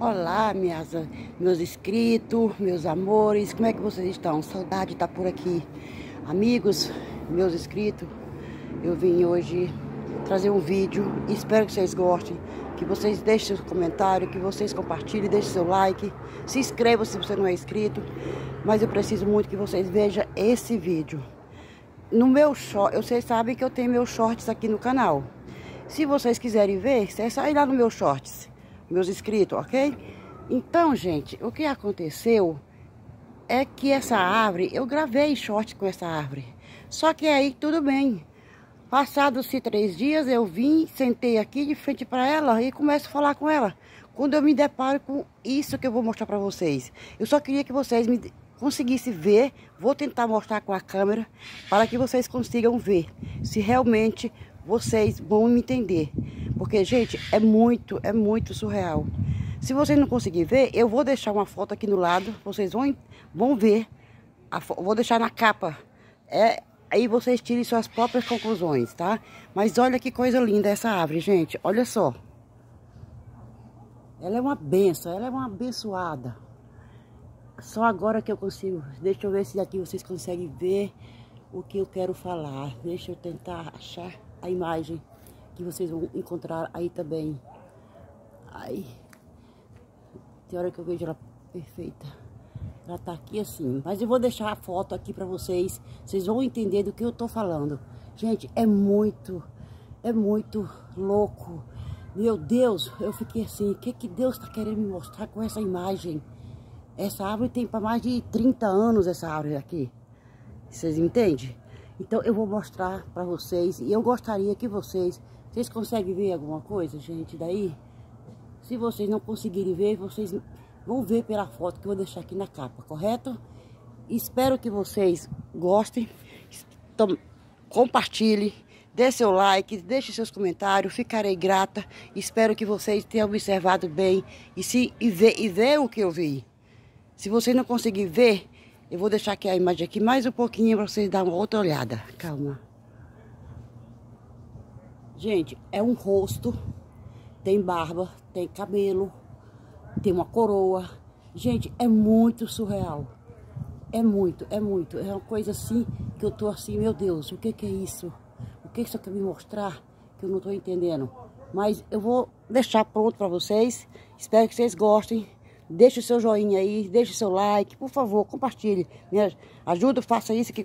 Olá, minhas, meus inscritos, meus amores, como é que vocês estão? Saudade tá por aqui. Amigos, meus inscritos, eu vim hoje trazer um vídeo espero que vocês gostem, que vocês deixem seu comentário, que vocês compartilhem, deixem seu like, se inscreva se você não é inscrito, mas eu preciso muito que vocês vejam esse vídeo. No meu short, vocês sabem que eu tenho meus shorts aqui no canal. Se vocês quiserem ver, só ir lá no meu shorts meus inscritos, ok? Então, gente, o que aconteceu é que essa árvore, eu gravei short com essa árvore. Só que aí tudo bem. Passados-se três dias, eu vim, sentei aqui de frente para ela e começo a falar com ela. Quando eu me deparo com isso que eu vou mostrar para vocês. Eu só queria que vocês me conseguissem ver. Vou tentar mostrar com a câmera para que vocês consigam ver se realmente vocês vão me entender. Porque, gente, é muito, é muito surreal. Se vocês não conseguirem ver, eu vou deixar uma foto aqui no lado. Vocês vão, vão ver. A, vou deixar na capa. É, aí vocês tirem suas próprias conclusões, tá? Mas olha que coisa linda essa árvore, gente. Olha só. Ela é uma benção, ela é uma abençoada. Só agora que eu consigo. Deixa eu ver se aqui vocês conseguem ver o que eu quero falar. Deixa eu tentar achar a imagem que vocês vão encontrar aí também. Ai, tem hora que eu vejo ela perfeita. Ela tá aqui assim, mas eu vou deixar a foto aqui pra vocês. Vocês vão entender do que eu tô falando. Gente, é muito, é muito louco. Meu Deus, eu fiquei assim, o que que Deus tá querendo me mostrar com essa imagem? Essa árvore tem para mais de 30 anos, essa árvore aqui. Vocês entendem? Então eu vou mostrar para vocês e eu gostaria que vocês vocês conseguem ver alguma coisa, gente, daí? Se vocês não conseguirem ver, vocês vão ver pela foto que eu vou deixar aqui na capa, correto? Espero que vocês gostem, compartilhe, dê seu like, deixe seus comentários, ficarei grata. Espero que vocês tenham observado bem e, se, e, ver, e ver o que eu vi. Se vocês não conseguirem ver, eu vou deixar aqui a imagem aqui mais um pouquinho para vocês darem outra olhada. Calma. Gente, é um rosto, tem barba, tem cabelo, tem uma coroa. Gente, é muito surreal. É muito, é muito. É uma coisa assim que eu tô assim, meu Deus, o que que é isso? O que isso quer me mostrar que eu não tô entendendo? Mas eu vou deixar pronto para vocês. Espero que vocês gostem. Deixe o seu joinha aí, deixe o seu like, por favor, compartilhe. Me ajuda, faça isso aqui.